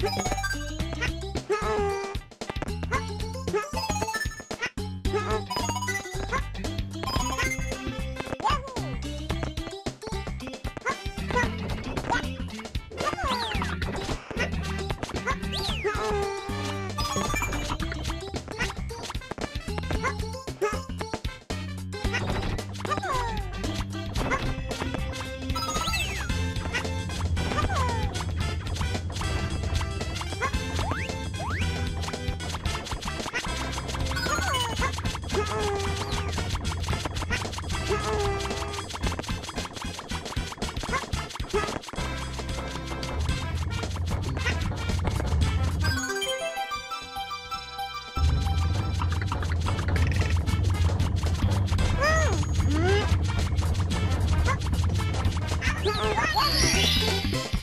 Ha ha ha! うん